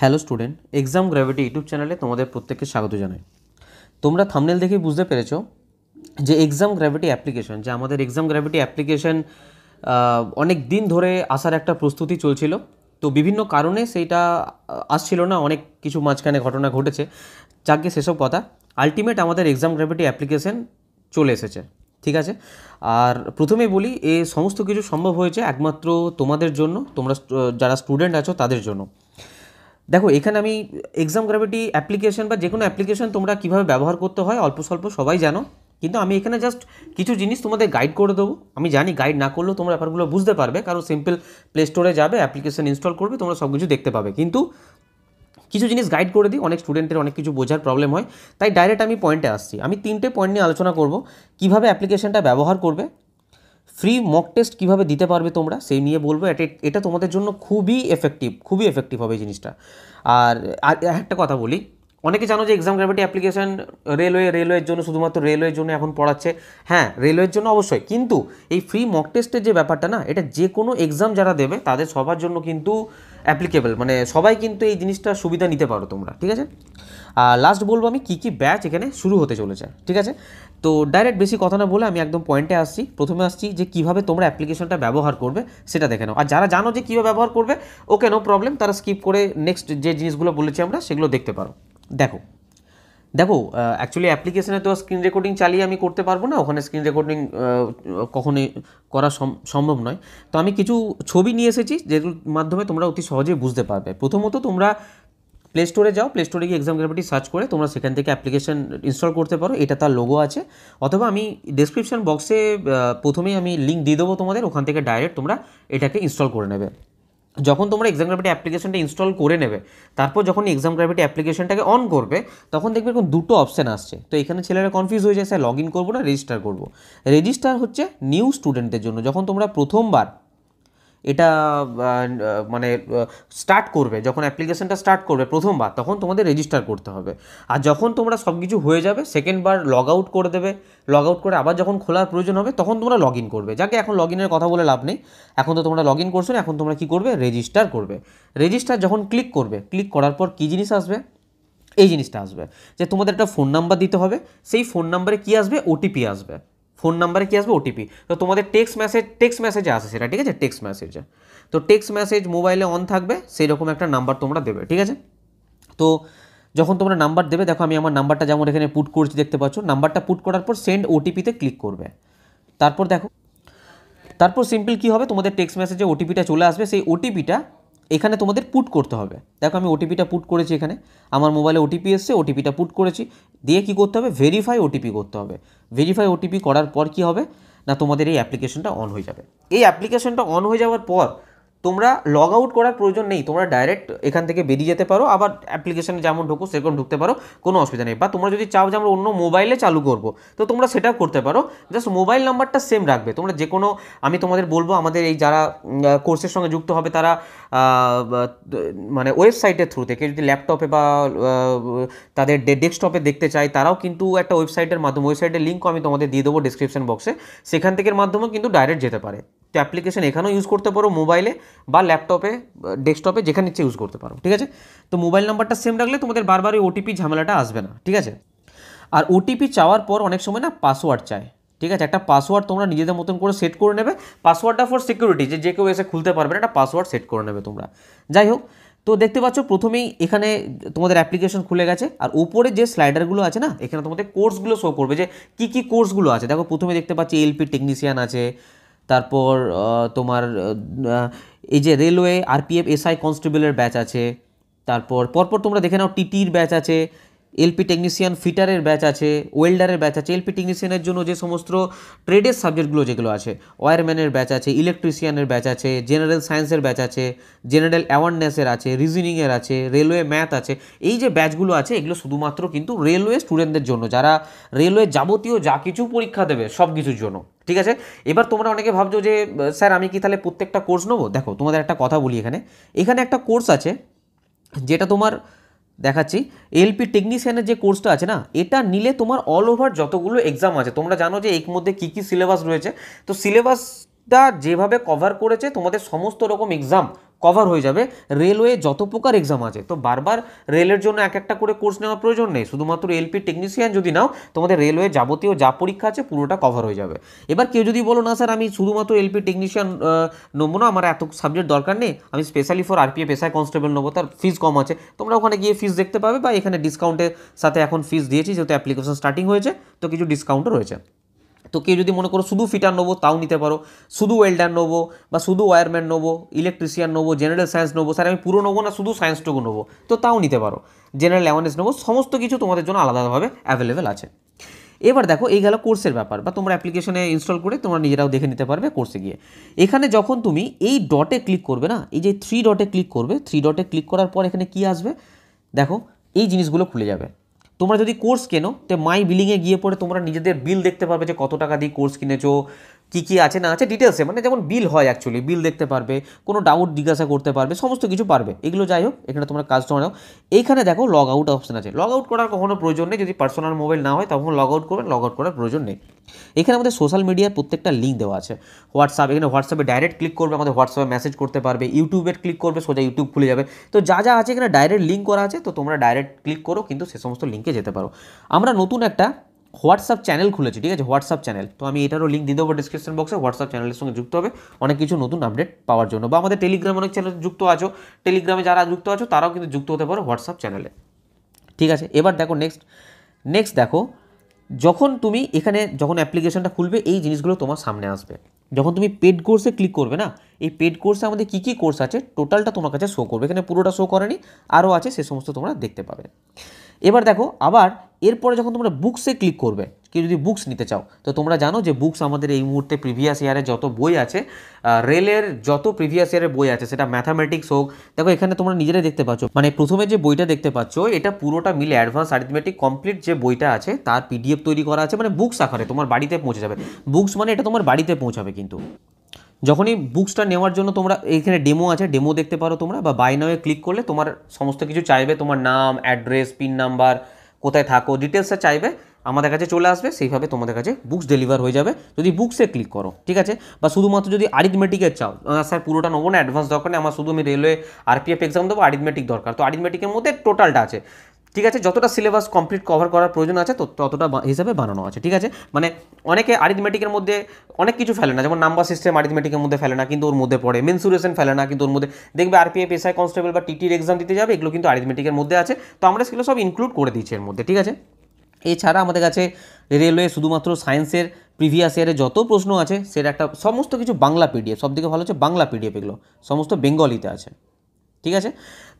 Hello student exam gravity YouTube চ্যানেলে তোমাদের প্রত্যেককে স্বাগত জানাই। তোমরা থামনেল দেখে বুঝতে পেরেছ যে এক্সাম গ্র্যাভিটি অ্যাপ্লিকেশন যে আমাদের এক্সাম গ্র্যাভিটি অ্যাপ্লিকেশন অনেক দিন ধরে আসার একটা প্রস্তুতি চলছিল। তো বিভিন্ন কারণে সেইটা আসছিল না, অনেক কিছু মাঝখানে ঘটনা ঘটেছে। যাকে সেসব কথা আলটিমেট আমাদের এক্সাম গ্র্যাভিটি অ্যাপ্লিকেশন চলে এসেছে, ঠিক আছে? আর প্রথমেই বলি, এ সমস্ত কিছু সম্ভব হয়েছে একমাত্র তোমাদের জন্য, তোমরা যারা স্টুডেন্ট আছো তাদের জন্য। দেখো, এখানে আমি এক্সাম গ্র্যাভিটি অ্যাপ্লিকেশন বা যে কোনো অ্যাপ্লিকেশন তোমরা কীভাবে ব্যবহার করতে হয়, অল্প স্বল্প সবাই জানো। কিন্তু আমি এখানে জাস্ট কিছু জিনিস তোমাদের গাইড করে দেবো। আমি জানি গাইড না করলেও তোমরা ব্যাপারগুলো বুঝতে পারবে, কারণ সিম্পল প্লে স্টোরে যাবে অ্যাপ্লিকেশন ইনস্টল করবে, তোমরা সব কিছু দেখতে পাবে। কিন্তু কিছু জিনিস গাইড করে দিই, অনেক স্টুডেন্টের অনেক কিছু বোঝার প্রবলেম হয়। তাই ডাইরেক্ট আমি পয়েন্টে আসছি। আমি তিনটে পয়েন্ট নিয়ে আলোচনা করব, কীভাবে অ্যাপ্লিকেশনটা ব্যবহার করবে ফ্রি মক টেস্ট কীভাবে দিতে পারবে তোমরা, সেই নিয়ে বলব। এটা তোমাদের জন্য খুবই এফেক্টিভ খুবই এফেক্টিভ হবে জিনিসটা। আর আর একটা কথা বলি, অনেকে জানো যে এক্সাম গ্র্যাভিটি অ্যাপ্লিকেশন রেলওয়ে রেলওয়ের জন্য, শুধুমাত্র রেলওয়ের জন্য এখন পড়াচ্ছে। হ্যাঁ রেলওয়ের জন্য অবশ্যই, কিন্তু এই ফ্রি মক টেস্টের যে ব্যাপারটা না, এটা যে কোনো এক্সাম যারা দেবে, তাদের সবার জন্য কিন্তু অ্যাপ্লিকেবল মানে সবাই কিন্তু এই জিনিসটা সুবিধা নিতে পারো তোমরা, ঠিক আছে? আর লাস্ট বলব আমি কী কী ব্যাচ এখানে শুরু হতে চলেছে, ঠিক আছে? তো ডাইরেক্ট বেশি কথা না বলে আমি একদম পয়েন্টে আসছি। প্রথমে আসছি যে কীভাবে তোমরা অ্যাপ্লিকেশনটা ব্যবহার করবে, সেটা দেখে নাও। আর যারা জানো যে কীভাবে ব্যবহার করবে ওকে নো প্রবলেম তারা স্কিপ করে নেক্সট যে জিনিসগুলো বলেছি আমরা, সেগুলো দেখতে পারো। দেখো দেখো অ্যাকচুয়ালি অ্যাপ্লিকেশনে তো স্ক্রিন রেকর্ডিং চালিয়ে আমি করতে পারব না, ওখানে স্ক্রিন রেকর্ডিং কখনোই করা সম- সম্ভব নয়। তো আমি কিছু ছবি নিয়ে এসেছি, যেগুলোর মাধ্যমে তোমরা অতি সহজেই বুঝতে পারবে। প্রথমত তোমরা প্লে স্টোরে যাও প্লে স্টোরে গিয়ে এক্সাম গ্রাভিটি সার্চ করে তোমরা সেখান থেকে অ্যাপ্লিকেশন ইনস্টল করতে পারো। এটা তার লোগো আছে। অথবা আমি ডেসক্রিপশন বক্সে প্রথমেই আমি লিঙ্ক দিয়ে দেবো তোমাদের, ওখান থেকে ডাইরেক্ট তোমরা এটাকে ইনস্টল করে নেবে। যখন তোমরা এক্সাম গ্রাভিটি অ্যাপ্লিকেশনটা ইনস্টল করে নেবে, তারপর যখন এক্সাম গ্রাভিটি অ্যাপ্লিকেশনটাকে অন করবে, তখন দেখবে এরকম দুটো অপশান আসছে। তো এখানে ছেলেরা কনফিউজ হয়ে যায়, স্যার লগ ইন করব না রেজিস্টার করব? রেজিস্টার হচ্ছে নিউ স্টুডেন্টদের জন্য। যখন তোমরা প্রথমবার এটা মানে স্টার্ট করবে, যখন অ্যাপ্লিকেশনটা স্টার্ট করবে প্রথমবার, তখন তোমাদের রেজিস্টার করতে হবে। আর যখন তোমরা সব কিছু হয়ে যাবে সেকেন্ডবার লগ আউট করে দেবে লগ আউট করে আবার যখন খোলার প্রয়োজন হবে, তখন তোমরা লগ ইন করবে। যাকে এখন লগ ইনের কথা বলে লাভ নেই। এখন তো তোমরা লগ ইন করছ না, এখন তোমরা কী করবে? রেজিস্টার করবে। রেজিস্টার যখন ক্লিক করবে ক্লিক করার পর কী জিনিস আসবে? এই জিনিসটা আসবে। যে তোমাদের একটা ফোন নাম্বার দিতে হবে, সেই ফোন নাম্বারে কী আসবে? ওটিপি আসবে। ফোন নাম্বারে কি আসবে? ওটিপি তো তোমাদের টেক্সট মেসেজ টেক্সট মেসেজে আসে সেটা, ঠিক আছে? টেক্সট মেসেজে তো টেক্সট মেসেজ মোবাইলে অন থাকবে সেই রকম একটা নাম্বার তোমরা দেবে, ঠিক আছে? তো যখন তোমরা নাম্বার দেবে, দেখো আমি আমার নাম্বারটা যেমন এখানে পুট করছি দেখতে পাচ্ছ নাম্বারটা পুট করার পর সেন্ড ওটিপিতে ক্লিক করবে। তারপর দেখো, তারপর সিম্পল কী হবে? তোমাদের টেক্সট মেসেজে ওটিপিটা চলে আসবে, সেই ওটিপিটা এখানে তোমাদের পুট করতে হবে। দেখো আমি ওটিপিটা পুট করেছি এখানে। আমার মোবাইলে ওটিপি এসছে ওটিপিটা পুট করেছি। দিয়ে কি করতে হবে? ভেরিফাই ওটিপি করতে হবে। ভেরিফাই ওটিপি করার পর কি হবে? না তোমাদের এই অ্যাপ্লিকেশনটা অন হয়ে যাবে। এই অ্যাপ্লিকেশনটা অন হয়ে যাওয়ার পর তোমরা লগ আউট করার প্রয়োজন নেই। তোমরা ডাইরেক্ট এখান থেকে বেরিয়ে যেতে পারো। আবার অ্যাপ্লিকেশনে যেমন ঢুকো, সেরকম ঢুকতে পারো। কোনো অসুবিধা নেই। বা তোমরা যদি চাও যে আমরা অন্য মোবাইলে চালু করব, তো তোমরা সেটাও করতে পারো। জাস্ট মোবাইল নাম্বারটা সেম রাখবে। তোমরা যে কোনো আমি তোমাদের বলব, আমাদের এই যারা কোর্সের সঙ্গে যুক্ত হবে, তারা মানে ওয়েবসাইটের থ্রু থেকে যদি ল্যাপটপে বা তাদের ডেস্কটপে দেখতে চায়, তারাও কিন্তু একটা ওয়েবসাইটের মাধ্যমে ওয়েবসাইটের লিঙ্কও আমি তোমাদের দিয়ে দেবো ডিসক্রিপশন বক্সে সেখান থেকে মাধ্যমেও কিন্তু ডাইরেক্ট যেতে পারে। তো অ্যাপ্লিকেশন এখানেও ইউজ করতে পারো মোবাইলে বা ল্যাপটপে ডেস্কটপে যেখানে ইচ্ছে ইউজ করতে পারো, ঠিক আছে? তো মোবাইল নাম্বারটা সেম রাখলে তোমাদের বারবার ওই ওটিপি ঝামেলাটা আসবে না, ঠিক আছে? আর ওটিপি চাওয়ার পর অনেক সময় না পাসওয়ার্ড চায়, ঠিক আছে? একটা পাসওয়ার্ড তোমরা নিজেদের মতন করে সেট করে নেবে পাসওয়ার্ডটা ফর সিকিউরিটি যে যে কেউ এসে খুলতে পারবে না, একটা পাসওয়ার্ড সেট করে নেবে তোমরা। যাই হোক, তো দেখতে পাচ্ছ প্রথমেই এখানে তোমাদের অ্যাপ্লিকেশন খুলে গেছে, আর উপরে যে স্লাইডারগুলো আছে না, এখানে তোমাদের কোর্সগুলো শো করবে, যে কী কী কোর্সগুলো আছে? দেখো প্রথমে দেখতে পাচ্ছি এলপি টেকনিশিয়ান আছে তারপর তোমার এই যে রেলওয়ে আরপিএফ এসআই কনস্টেবলের ব্যাচ আছে। তারপর, পরপর তোমরা দেখে নাও টিটির ব্যাচ আছে। এলপি টেকনিশিয়ান ফিটারের ব্যাচ আছে ওয়েল্ডারের ব্যাচ আছে, এলপি টেকনিশিয়ানের জন্য যে সমস্ত ট্রেডের সাবজেক্টগুলো যেগুলো আছে ওয়ারম্যানের ব্যাচ আছে ইলেকট্রিশিয়ানের ব্যাচ আছে জেনারেল সায়েন্সের ব্যাচ আছে জেনারেল অ্যাওয়ারনেসের আছে রিজনিংয়ের আছে রেলওয়ে ম্যাথ আছে, এই যে ব্যাচগুলো আছে, এগুলো শুধুমাত্র কিন্তু রেলওয়ে স্টুডেন্টদের জন্য, যারা রেলওয়ে যাবতীয় যা কিছু পরীক্ষা দেবে, সব কিছুর জন্য, ঠিক আছে? এবার তোমরা অনেকে ভাবছ যে, স্যার আমি কি তাহলে প্রত্যেকটা কোর্স নেব? দেখো, তোমাদের একটা কথা বলি এখানে। এখানে একটা কোর্স আছে, যেটা তোমার দেখাচ্ছি। এলপি টেকনিশিয়ানের যে কোর্সটা আছে না, এটা নিলে তোমার অল ওভার যতগুলো এক্সাম আছে, তোমরা জানো যে এর মধ্যে কী কী সিলেবাস রয়েছে। তো সিলেবাসটা যেভাবে কভার করেছে, তোমাদের সমস্ত রকম এক্সাম কভার হয়ে যাবে। রেলওয়ে যত প্রকার এক্সাম আছে, তো বারবার রেলের জন্য এক একটা করে কোর্স নেওয়ার প্রয়োজন নেই। শুধুমাত্র এলপি টেকনিশিয়ান যদি নাও, তোমাদের রেলওয়ে যাবতীয় যা পরীক্ষা আছে পুরোটা কভার হয়ে যাবে। এবার কেউ যদি বলো, না স্যার আমি শুধুমাত্র এলপি টেকনিশিয়ান নেব না, আমার এত সাবজেক্ট দরকার নেই। আমি specially for RPF SI constable নেব, তার ফিস কম আছে। তোমরা ওখানে গিয়ে ফিস দেখতে পাবে বা এখানে ডিসকাউন্টের সাথে এখন ফিস দিয়েছি, যেহেতু অ্যাপ্লিকেশন স্টার্টিং হয়েছে, তো কিছু ডিসকাউন্টও রয়েছে। তো কেউ যদি মনে করো শুধু ফিটার নেব, তাও নিতে পারো। শুধু ওয়েল্ডার নেব বা শুধু ওয়্যারম্যান নেব ইলেকট্রিশিয়ান নেব জেনারেল সায়েন্স নেব স্যার আমি পুরো নেব না, শুধু সায়েন্সটুকু নেব। তো তাও নিতে পারো। জেনারেল অ্যাওয়ারনেস নেব, সমস্ত কিছু তোমাদের জন্য আলাদাভাবে অ্যাভেলেবেল আছে। এবার দেখো, এই গেল কোর্সের ব্যাপার, বা তোমরা অ্যাপ্লিকেশনে ইনস্টল করে তোমরা নিজেরাও দেখে নিতে পারবে কোর্সে গিয়ে। এখানে যখন তুমি এই ডটে ক্লিক করবে না, এই যে থ্রি ডটে ক্লিক করবে থ্রি ডটে ক্লিক করার পর এখানে কি আসবে? দেখো, এই জিনিসগুলো খুলে যাবে। তোমরা যদি কোর্স কেনো, তো মাই বিলিংয়ে গিয়ে পড়ে তোমরা নিজেদের বিল দেখতে পারবে যে কত টাকা দিয়ে কোর্স কিনেছো কী কী আছে, না আছে ডিটেলসে মানে যেমন বিল হয় অ্যাকচুয়ালি বিল দেখতে পারবে, কোনো ডাউট জিজ্ঞাসা করতে পারবে, সমস্ত কিছু পারবে। এগুলো যাই হোক, এখানে তোমরা কাজ তোমরা এইখানে দেখো লগ আউট অপশন আছে। লগ আউট করার কখনো প্রয়োজন নেই, যদি পার্সোনাল মোবাইল না হয়, তখন লগ আউট করবেন লগ আউট করার প্রয়োজন নেই। এখানে আমাদের সোশ্যাল মিডিয়ার প্রত্যেকটা লিঙ্ক দেওয়া আছে। হোয়াটসঅ্যাপ এখানে হোয়াটসঅ্যাপে ডাইরেক্ট ক্লিক করবে, আমাদের হোয়াটসঅ্যাপে মেসেজ করতে পারবে ইউটিউবে ক্লিক করবে, সোজা ইউটিউব খুলে যাবে। তো যা যা আছে এখানে ডাইরেক্ট লিঙ্ক করা আছে, তো তোমরা ডাইরেক্ট ক্লিক করো, কিন্তু সে সমস্ত লিঙ্কে যেতে পারো। আমরা নতুন একটা হোয়াটসঅ্যাপ চ্যানেল খুলেছে, ঠিক আছে? WhatsApp channel. তো আমি এটারও লিঙ্ক দিয়ে দেবো ডিসক্রিপশন বক্সে হোয়াটসঅ্যাপ চ্যানেলের সঙ্গে যুক্ত হবে। অনেক কিছু নতুন আপডেট পাওয়ার জন্য। বা আমাদের টেলিগ্রাম অনেক চ্যানেল যুক্ত আছো। টেলিগ্রামে যারা যুক্ত আছো, তারাও কিন্তু যুক্ত হতে পারো হোয়াটসঅ্যাপ চ্যানেলে ঠিক আছে? এবার দেখো নেক্সট নেক্সট দেখো যখন তুমি এখানে যখন অ্যাপ্লিকেশনটা খুলবে, এই জিনিসগুলো তোমার সামনে আসবে। যখন তুমি পেড কোর্সে ক্লিক করবে না, এই পেড কোর্সে আমাদের কী কী কোর্স আছে টোটালটা তোমার কাছে শো করবে। এখানে পুরোটা শো করেনি আরও আছে, সে সমস্ত তোমরা দেখতে পাবে। এবার দেখো, আবার এরপরে যখন তোমরা বুকসে ক্লিক করবে কেউ যদি বুকস নিতে চাও, তো তোমরা জানো যে বুকস আমাদের এই মুহূর্তে প্রিভিয়াস ইয়ারে যত বই আছে রেলের যত প্রিভিয়াস ইয়ারের বই আছে, সেটা ম্যাথামেটিক্স হোক, দেখো এখানে তোমরা নিজেরাই দেখতে পাচ্ছ মানে প্রথমে যে বইটা দেখতে পাচ্ছ, এটা পুরোটা মিলে অ্যাডভান্স আরিথমেটিক কমপ্লিট যে বইটা আছে, তার পিডিএফ তৈরি করা আছে মানে বুকস আকারে তোমার বাড়িতে পৌঁছে যাবে। বুকস মানে এটা তোমার বাড়িতে পৌঁছাবে কিন্তু। যখনই বুকসটা নেওয়ার জন্য তোমরা এইখানে ডেমো আছে ডেমো দেখতে পারো তোমরা, বা বাই নামে ক্লিক করলে তোমার সমস্ত কিছু চাইবে, তোমার নাম অ্যাড্রেস পিন নাম্বার কোথায় থাকো ডিটেলসটা চাইবে আমাদের কাছে চলে আসবে, সেইভাবে তোমাদের কাছে বুকস ডেলিভার হয়ে যাবে। যদি বুকসে ক্লিক করো, ঠিক আছে? বা শুধুমাত্র যদি আরিথমেটিকের চাও স্যার পুরোটা নেব না অ্যাডভান্স দরকার নেই, আমার শুধু আমি রেলওয়ে আরপিএফ এক্সাম দেবো আরিথমেটিক দরকার। তো আরিথমেটিকের মধ্যে টোটালটা আছে। ঠিক আছে? যতটা সিলেবাস কমপ্লিট কভার করার প্রয়োজন আছে ততটা হিসাবে বানানো আছে, ঠিক আছে? মানে অনেকে আরিথমেটিকের মধ্যে অনেক কিছু ফেলে না, যেমন নাম্বার সিস্টেম আরিথমেটিকের মধ্যে ফেলে না, কিন্তু ওর মধ্যে পড়ে। মেনসুরেশন ফেলে না, কিন্তু ওর মধ্যে দেখবে আরপিএফ এসআই কনস্টেবল বা টিটির এক্সাম দিতে যাবে, এগুলো কিন্তু আরিথমেটিকের মধ্যে আছে। তো আমরা সেগুলো সব ইনক্লুড করে দিচ্ছি এর মধ্যে, ঠিক আছে? এছাড়া আমাদের কাছে রেলওয়ে শুধুমাত্র সায়েন্সের প্রিভিয়াস ইয়ারে যত প্রশ্ন আছে সেটা একটা সমস্ত কিছু বাংলা পিডিএফ, সবথেকে ভালো হচ্ছে বাংলা পিডিএফ এগুলো, সমস্ত বেঙ্গলিতে আছে। ঠিক আছে?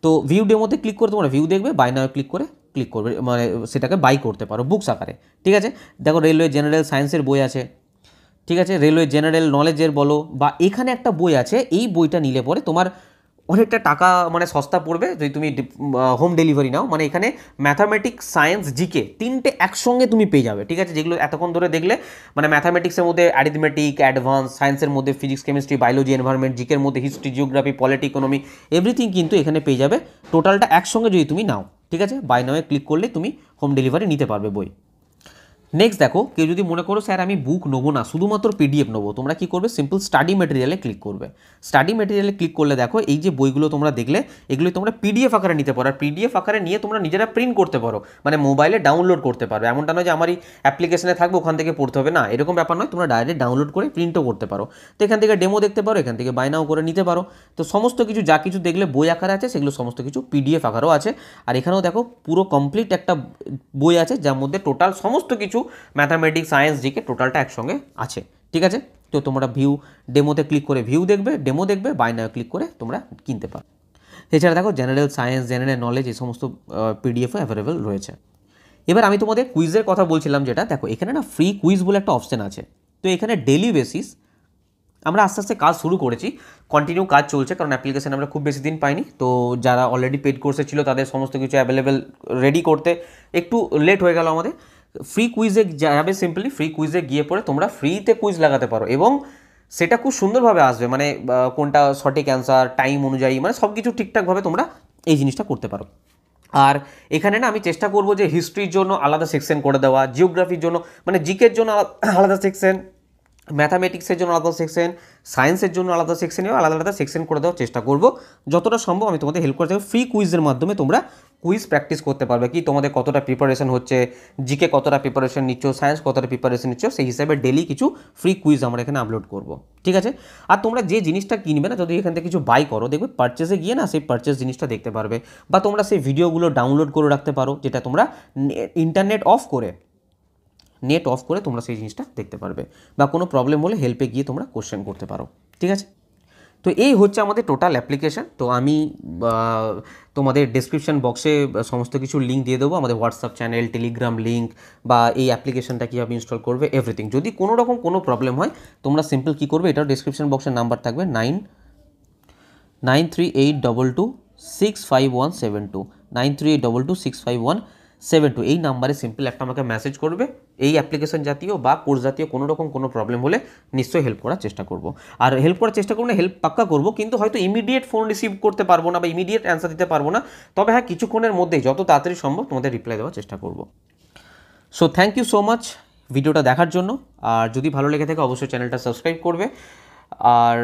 তো ভিউ ডেমোতে ক্লিক করে তোমরা ভিউ দেখবে, বাই নাও ক্লিক করে ক্লিক করবে মানে সেটাকে বাই করতে পারো বুকস আকারে। ঠিক আছে? দেখো রেলওয়ে জেনারেল সায়েন্সের বই আছে। ঠিক আছে? রেলওয়ে জেনারেল নলেজের বলো, বা এখানে একটা বই আছে, এই বইটা নিলে পরে তোমার অনেকটা টাকা মানে সস্তা পড়বে, যদি তুমি হোম ডেলিভারি নাও। মানে এখানে ম্যাথামেটিক্স সায়েন্স জিকে তিনটে একসঙ্গে তুমি পেয়ে যাবে, ঠিক আছে? যেগুলো এতক্ষণ ধরে দেখলে মানে ম্যাথামেটিক্সের মধ্যে অ্যারিথমেটিক অ্যাডভান্স সায়েন্সের মধ্যে ফিজিক্স কেমিস্ট্রি বায়োলজি এনভায়রনমেন্ট জিকের মধ্যে history geography polity economy everything কিন্তু এখানে পেয়ে যাবে। টোটালটা একসঙ্গে যদি তুমি নাও, ঠিক আছে? বাই নামে ক্লিক করলে তুমি হোম ডেলিভারি নিতে পারবে বই। নেক্সট দেখো, কেউ যদি মনে করো, স্যার, আমি বুক নেব না, শুধুমাত্র পিডিএফ নেব, তোমরা কি করবে? সিম্পল স্টাডি মেটেরিয়ালে ক্লিক করবে। স্টাডি মেটেরিয়ালে ক্লিক করলে দেখো, এই যে বইগুলো তোমরা দেখলে, এগুলো তোমরা পিডিএফ আকারে নিতে পারো। আর পিডিএফ আকারে নিয়ে তোমরা নিজেরা প্রিন্ট করতে পারো। মানে মোবাইলে ডাউনলোড করতে পারো। এমনটা নয় যে আমার এই অ্যাপ্লিকেশনে থাকবে, ওখান থেকে পড়তে হবে। না, এরকম ব্যাপার নয়। তোমরা ডাইরেক্ট ডাউনলোড করে প্রিন্টও করতে পারো। তো এখান থেকে ডেমো দেখতে পারো, এখান থেকে বাইনাও করে নিতে পারো। তো সমস্ত কিছু, যা কিছু দেখলে বই আকারে আছে, সেগুলো সমস্ত কিছু পিডিএফ আকারও আছে। আর এখানেও দেখো, পুরো কমপ্লিট একটা বই আছে, যার মধ্যে টোটাল সমস্ত কিছু ম্যাথামেটিক্স সায়েন্স জিকে টোটালটা একসঙ্গে আছে, ঠিক আছে? তো তোমরা ভিউ ডেমোতে ক্লিক করে ভিউ দেখবে ডেমো দেখবে বাইনায় ক্লিক করে তোমরা কিনতে পারো। এছাড়া দেখো জেনারেল সায়েন্স জেনারেল নলেজ এই সমস্ত পিডিএফও অ্যাভেলেবেল রয়েছে। এবার আমি তোমাদের কুইজের কথা বলছিলাম যেটা, দেখো এখানে না ফ্রি কুইজ বলে একটা অপশান আছে। তো এখানে ডেলি বেসিস আমরা আস্তে আস্তে কাজ শুরু করেছি কন্টিনিউ কাজ চলছে, কারণ অ্যাপ্লিকেশন আমরা খুব বেশি দিন পাইনি। তো যারা অলরেডি পেড কোর্সে ছিল, তাদের সমস্ত কিছু অ্যাভেলেবেল রেডি করতে একটু লেট হয়ে গেল আমাদের। ফ্রি কুইজে যাবে সিম্পলি ফ্রি কুইজে গিয়ে পরে তোমরা ফ্রিতে কুইজ লাগাতে পারো এবং সেটা খুব সুন্দরভাবে আসবে। মানে কোনটা সঠিক অ্যান্সার টাইম অনুযায়ী মানে সব কিছু ঠিকঠাকভাবে তোমরা এই জিনিসটা করতে পারো। আর এখানে না আমি চেষ্টা করব যে হিস্ট্রির জন্য আলাদা সেকশন করে দেওয়া জিওগ্রাফির জন্য মানে জিকের জন্য আলাদা সেকশন ম্যাথামেটিক্সের জন্য আলাদা সেকশন সায়েন্সের জন্য আলাদা সেকশনেও আলাদা আলাদা সেকশন করে দেওয়ার চেষ্টা করব। যতটা সম্ভব আমি তোমাদের হেল্প করতে ফ্রি কুইজের মাধ্যমে তোমরা কুইজ প্র্যাকটিস করতে পারবে কি তোমাদের কতটা প্রিপারেশন হচ্ছে জিকে কতটা প্রিপারেশন নিচ্ছ সায়েন্স কতটা প্রিপারেশন নিচ্ছ, সেই হিসাবে ডেলি কিছু ফ্রি কুইজ আমরা এখানে আপলোড করব। ঠিক আছে? আর তোমরা যে জিনিসটা কিনবে না, যদি এখান থেকে কিছু বাই করো, দেখবে পারচেসে গিয়ে না সেই পারচেস জিনিসটা দেখতে পারবে। বা তোমরা সেই ভিডিওগুলো ডাউনলোড করে রাখতে পারো, যেটা তোমরা ইন্টারনেট অফ করে নেট অফ করে তোমরা সেই জিনিসটা দেখতে পারবে বা কোনো প্রবলেম হলে হেল্পে গিয়ে তোমরা কোশ্চেন করতে পারো, ঠিক আছে? তো এই হচ্ছে আমাদের টোটাল অ্যাপ্লিকেশান তো আমি তোমাদের ডেসক্রিপশন বক্সে সমস্ত কিছু লিঙ্ক দিয়ে দেবো, আমাদের হোয়াটসঅ্যাপ চ্যানেল টেলিগ্রাম লিঙ্ক বা এই অ্যাপ্লিকেশনটা কীভাবে ইনস্টল করবে এভরিথিং যদি কোনো রকম কোনো প্রবলেম হয়, তোমরা সিম্পল কী করবে, এটাও ডেসক্রিপশন বক্সের নাম্বার থাকবে nine nine three eight double two six five one seven two nine three eight double two six five one seven two, এই নাম্বারে সিম্পল একটা আমাকে মেসেজ করবে, এই অ্যাপ্লিকেশন জাতীয় বা কোর্স জাতীয় কোনো রকম কোনো প্রবলেম হলে নিশ্চয়ই হেল্প করার চেষ্টা করব। আর হেল্প করার চেষ্টা করব না হেল্প পাক্কা করব, কিন্তু হয়তো ইমিডিয়েট ফোন রিসিভ করতে পারব না বা ইমিডিয়েট অ্যান্সার দিতে পারব না। তবে হ্যাঁ কিছুক্ষণের মধ্যেই যত তাড়াতাড়ি সম্ভব তোমাদের রিপ্লাই দেওয়ার চেষ্টা করব। So thank you so much ভিডিওটা দেখার জন্য। আর যদি ভালো লেগে থাকে, অবশ্যই চ্যানেলটা সাবস্ক্রাইব করবে। আর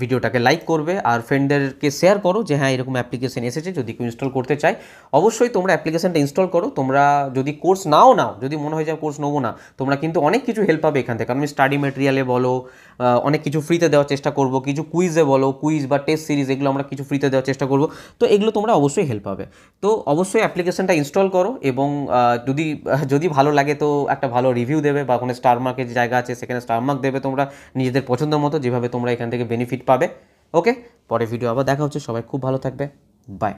ভিডিওটাকে লাইক করবে আর ফ্রেন্ডদেরকে শেয়ার করো যে হ্যাঁ এরকম অ্যাপ্লিকেশন এসেছে যদি কেউ ইনস্টল করতে চায়। অবশ্যই তোমরা অ্যাপ্লিকেশনটা ইনস্টল করো। তোমরা যদি কোর্স নাও নাও, যদি মনে হয় যে কোর্স নেব না, তোমরা কিন্তু অনেক কিছু হেল্প পাবে এখান থেকে। কারণ আমি স্টাডি মেটেরিয়ালে বলো অনেক কিছু ফ্রিতে দেওয়ার চেষ্টা করব। কিছু কুইজে বলো কুইজ বা টেস্ট সিরিজ এগুলো আমরা কিছু ফ্রিতে দেওয়ার চেষ্টা করব। তো এগুলো তোমরা অবশ্যই হেল্প পাবে। তো অবশ্যই অ্যাপ্লিকেশনটা ইনস্টল করো এবং যদি যদি ভালো লাগে তো একটা ভালো রিভিউ দেবে বা ওখানে স্টার মার্কের জায়গা আছে, সেখানে স্টার মার্ক দেবে তোমরা। নিজেদের পছন্দ মতো যেভাবে তোমরা এখান থেকে বেনিফিট পাবে। ওকে পরে ভিডিও আবার দেখা হচ্ছে। সবাই খুব ভালো থাকবে। বাই